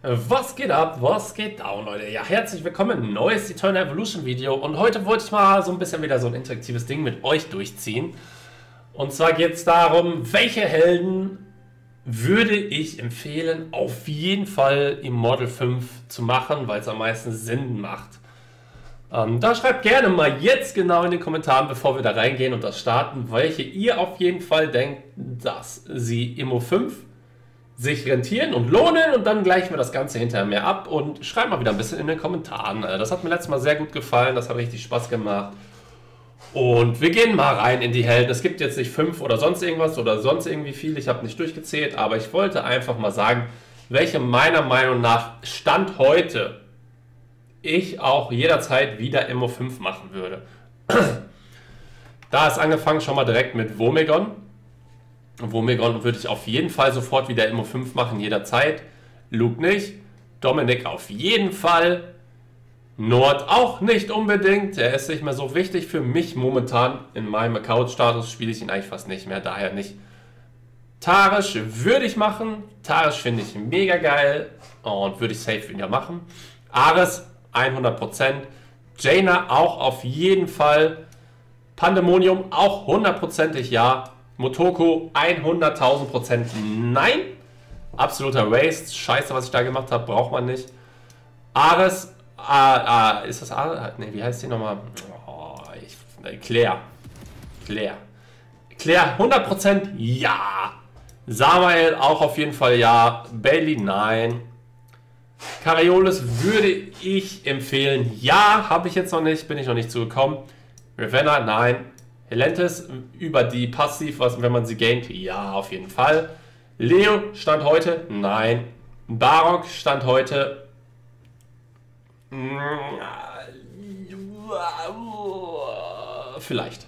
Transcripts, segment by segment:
Was geht ab? Was geht down, Leute? Ja, herzlich willkommen. Neues Eternal Evolution Video. Und heute wollte ich mal so ein bisschen wieder so ein interaktives Ding mit euch durchziehen. Und zwar geht es darum, welche Helden würde ich empfehlen, auf jeden Fall im Model 5 zu machen, weil es am meisten Sinn macht. Ähm, da schreibt gerne mal jetzt genau in den Kommentaren, bevor wir da reingehen und das starten, welche ihr auf jeden Fall denkt, dass sie Immo 5 sich rentieren und lohnen und dann gleichen wir das Ganze hinterher mehr ab und schreibt mal wieder ein bisschen in den Kommentaren. Äh, das hat mir letztes Mal sehr gut gefallen, das hat richtig Spaß gemacht. Und wir gehen mal rein in die Helden. Es gibt jetzt nicht fünf oder sonst irgendwas oder sonst irgendwie viel, ich habe nicht durchgezählt, aber ich wollte einfach mal sagen, welche meiner Meinung nach Stand heute ich auch jederzeit wieder MO5 machen würde. Da ist angefangen schon mal direkt mit Womegon. Womegon würde ich auf jeden Fall sofort wieder Immo 5 machen, jederzeit. Luke nicht. Dominik auf jeden Fall. Nord auch nicht unbedingt. Er ist nicht mehr so wichtig für mich momentan. In meinem Account-Status spiele ich ihn eigentlich fast nicht mehr, daher nicht. Tarisch würde ich machen. Tarisch finde ich mega geil und würde ich safe wieder machen. Ares 100%. Jaina auch auf jeden Fall. Pandemonium auch hundertprozentig ja. Motoko 100.000 Prozent nein. Absoluter Waste. Scheiße, was ich da gemacht habe, braucht man nicht. Ares, ah, ah, ist das Ares? Ne, wie heißt die nochmal? Oh, ich, Claire. Claire. Claire 100% ja. Samael auch auf jeden Fall ja. Bailey nein. Cariolis würde ich empfehlen. Ja, habe ich jetzt noch nicht, bin ich noch nicht zugekommen. Ravenna, nein. Helentis über die Passiv, was, wenn man sie gaint, ja, auf jeden Fall. Leo stand heute, nein. Barok stand heute, vielleicht.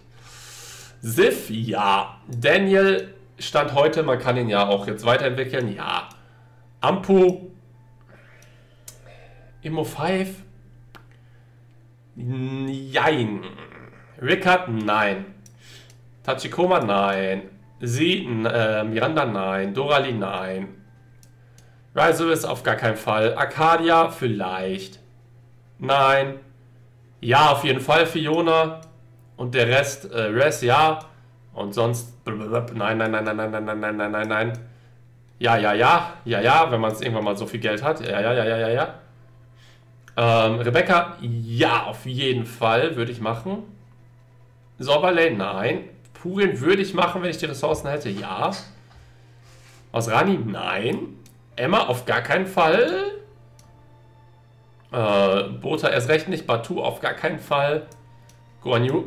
Sif, ja. Daniel stand heute, man kann ihn ja auch jetzt weiterentwickeln, ja. Ampu, Immo 5, jein. Rickard, nein. Tachikoma, nein. Sie, äh, Miranda, nein. Dorali, nein. Ist auf gar keinen Fall. Arcadia, vielleicht. Nein. Ja, auf jeden Fall Fiona. Und der Rest, äh, Res, ja. Und sonst, nein, nein, nein, nein, nein, nein, nein, nein, nein, nein, nein. Ja, ja, ja, ja, ja, wenn man es irgendwann mal so viel Geld hat. Ja, ja, ja, ja, ja, ja. Ähm, Rebecca, ja, auf jeden Fall würde ich machen. Sorbalay, nein. Purin würde ich machen, wenn ich die Ressourcen hätte, ja. Aus Rani, nein. Emma, auf gar keinen Fall. Äh, Bota erst recht nicht. Batu, auf gar keinen Fall. Guan Yu,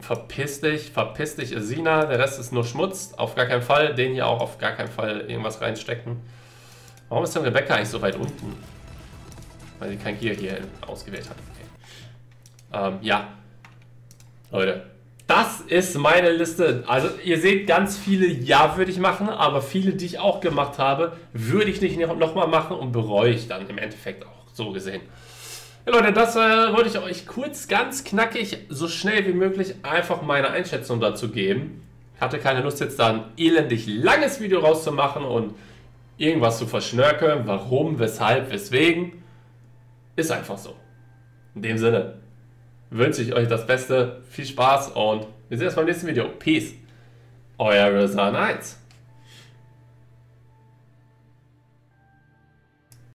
verpiss dich, verpiss dich. Sina, der Rest ist nur Schmutz. Auf gar keinen Fall. Den hier auch auf gar keinen Fall irgendwas reinstecken. Warum ist denn Rebecca eigentlich so weit unten? Weil sie kein Gear hier ausgewählt hat. Okay. Ähm, ja. Leute, das ist meine Liste. Also ihr seht, ganz viele Ja würde ich machen, aber viele, die ich auch gemacht habe, würde ich nicht nochmal machen und bereue ich dann im Endeffekt auch so gesehen. Ja, Leute, das äh, wollte ich euch kurz, ganz knackig, so schnell wie möglich einfach meine Einschätzung dazu geben. Ich hatte keine Lust jetzt da ein elendig langes Video rauszumachen und irgendwas zu verschnörkeln. Warum, weshalb, weswegen. Ist einfach so. In dem Sinne, wünsche ich euch das Beste, viel Spaß und wir sehen uns beim nächsten Video. Peace. Euer Rosan 1.